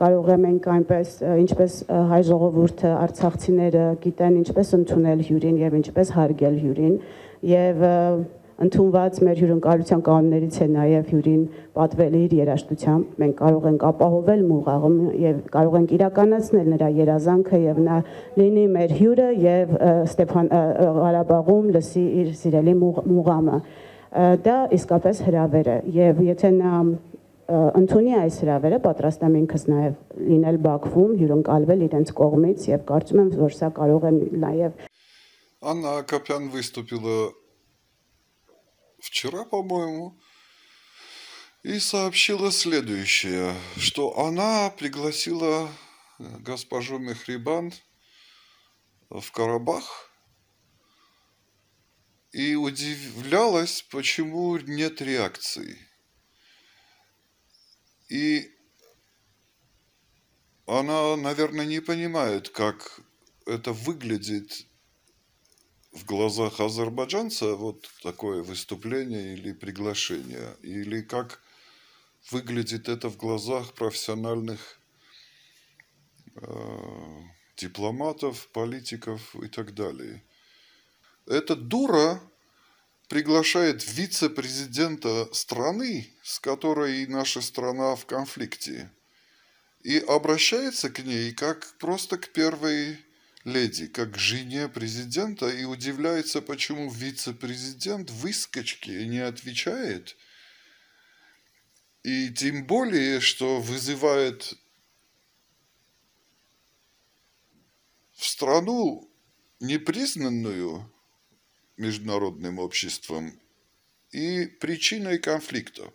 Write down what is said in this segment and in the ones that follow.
կարող եմ ենք այնպես ինչպես հայ ժողովուրդը արցախցիները գիտեն ինչպես ընդունել հյուրին եւ ինչպես հարգել հյուրին եւ ընդունված մեր հյուրընկալության կանոններից է նաև հյուրին պատվել իր երաշտությամբ։ Մենք կարող ենք ապահովել մուղաղում եւ կարող ենք իրականացնել նրա երազանքը եւ նա լինի մեր հյուրը եւ Ստեփան Ղարաբաղում լսի իր սիրելի մուղամը։ Դա իսկապես հրավեր է եւ եթե նա ընդունի այս հրավերը, պատրաստ եմ ինքս նաև լինել Բաքվում, հյուրընկալվել իրենց կողմից եւ կարծում եմ, որ սա կարող է նաև Анна Акопян выступила вчера, по-моему, и сообщила следующее, что она пригласила госпожу Мехрибан в Карабах и удивлялась, почему нет реакции. И она, наверное, не понимает, как это выглядит в глазах азербайджанца вот такое выступление или приглашение? Или как выглядит это в глазах профессиональных э, дипломатов, политиков и так далее? Эта дура приглашает вице-президента страны, с которой наша страна в конфликте, и обращается к ней как просто к первой леди, как жене президента, и удивляется, почему вице-президент выскочки не отвечает. И тем более, что вызывает в страну, непризнанную международным обществом, и причиной конфликта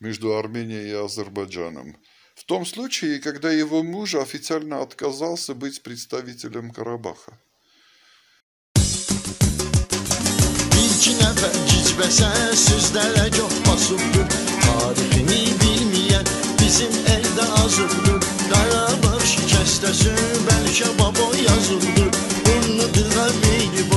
между Арменией и Азербайджаном – в том случае, когда его муж официально отказался быть представителем Карабаха. Bizim əldə azıbdır Qarabağ şikəstəsi bəlkə dığa beyni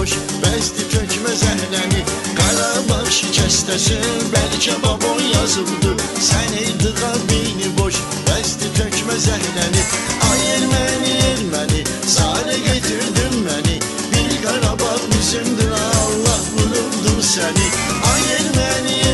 boş bezdi tökme zəhrəni Qarabağ şikəstəsi bəlkə babon yazımdı Sən eydiqa beyni boş bezdi tökme zəhrəni Ay erməni erməni sarı getirdin məni Bir Qarabağ bizimdir Allah vururdum səni Ay erməni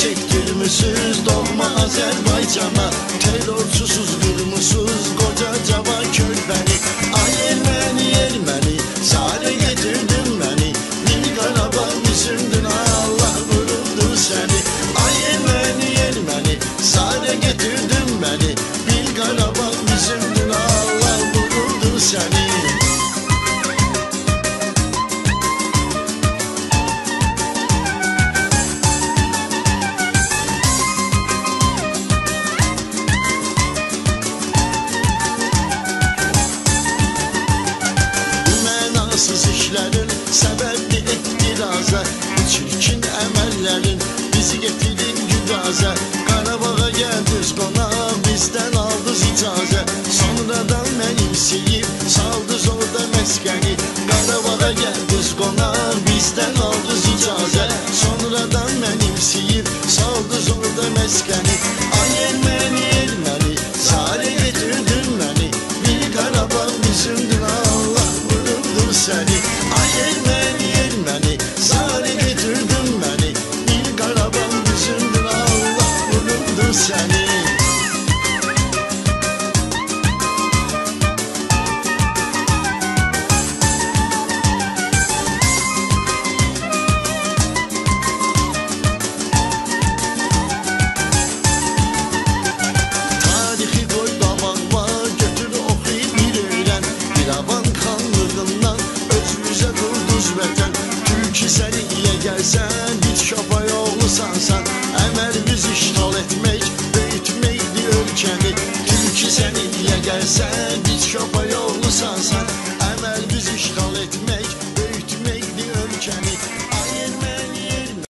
Çektirmişiz doğma Azerbaycan'a. Terörsüzsüz kırmışsız koca cava körpeni Ay Ermeni Ermeni Sare getirdin beni. Bir Karabağ bizimdin Allah vuruldu seni. Ay Ermeni Ermeni Sare getirdin beni. Bir Karabağ bizimdin Allah vuruldu seni Acaze Sonradan mevsiyip saldız orada meskeni. Karavana geldiz konar bizden aldız icaze Sonradan mevsiyip saldız orada meskeni. Ay Ermeni Ermeni zare getirdin beni. Bir karavan bizimdin Allah vururdur seni. Ay Ermeni Ermeni zare getirdin sun.